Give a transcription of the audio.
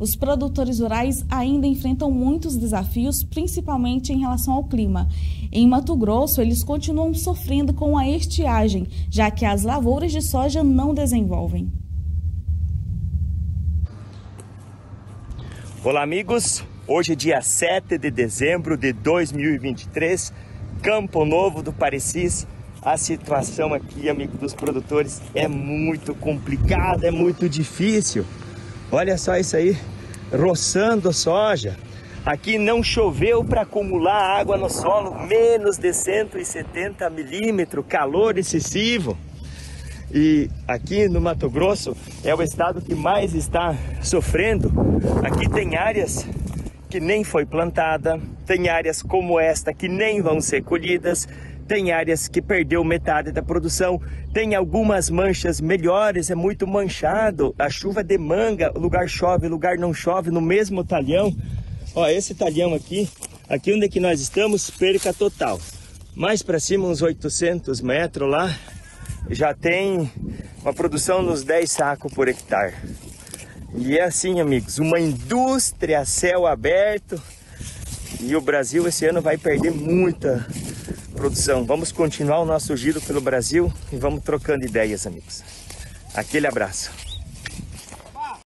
Os produtores rurais ainda enfrentam muitos desafios, principalmente em relação ao clima. Em Mato Grosso, eles continuam sofrendo com a estiagem, já que as lavouras de soja não desenvolvem. Olá, amigos. Hoje é dia 7 de dezembro de 2023, Campo Novo do Parecis. A situação aqui, amigo dos produtores, é muito complicada, é muito difícil. Olha só isso aí, roçando soja. Aqui não choveu para acumular água no solo, menos de 170 milímetros, calor excessivo. E aqui no Mato Grosso é o estado que mais está sofrendo. Aqui tem áreas que nem foi plantada, tem áreas como esta que nem vão ser colhidas, tem áreas que perdeu metade da produção, tem algumas manchas melhores, é muito manchado, a chuva de manga, lugar chove, lugar não chove, no mesmo talhão. Ó, esse talhão aqui, aqui onde é que nós estamos, perca total. Mais para cima, uns 800 metros lá, já tem uma produção nos 10 sacos por hectare. E é assim, amigos, uma indústria céu aberto. E o Brasil esse ano vai perder muita produção. Vamos continuar o nosso giro pelo Brasil e vamos trocando ideias, amigos. Aquele abraço.